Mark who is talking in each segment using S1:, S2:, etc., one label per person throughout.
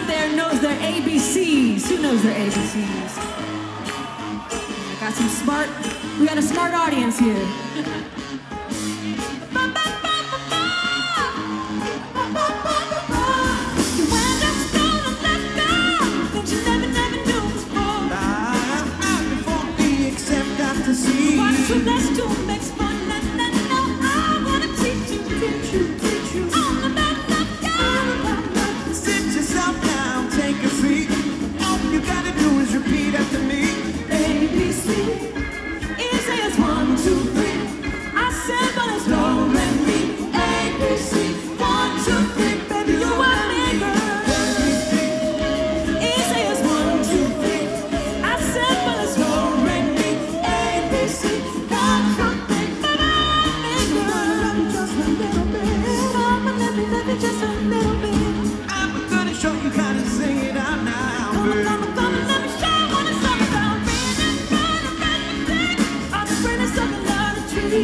S1: out there knows their ABCs. Who knows their ABCs? I got some smart, we got a smart audience here. What's the
S2: best to
S1: make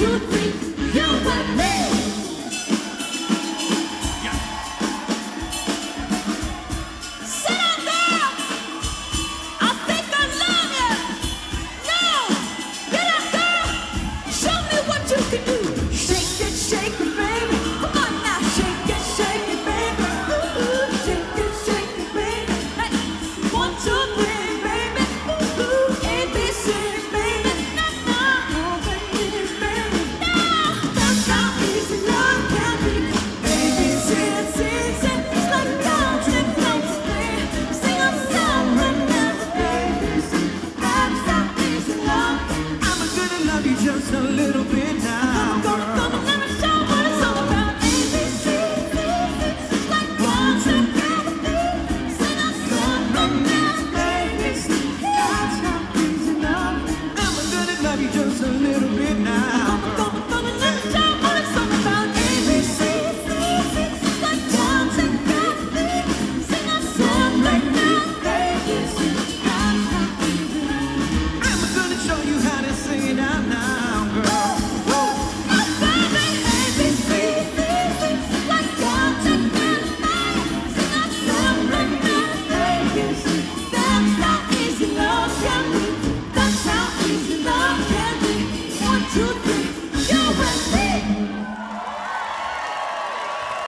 S1: you?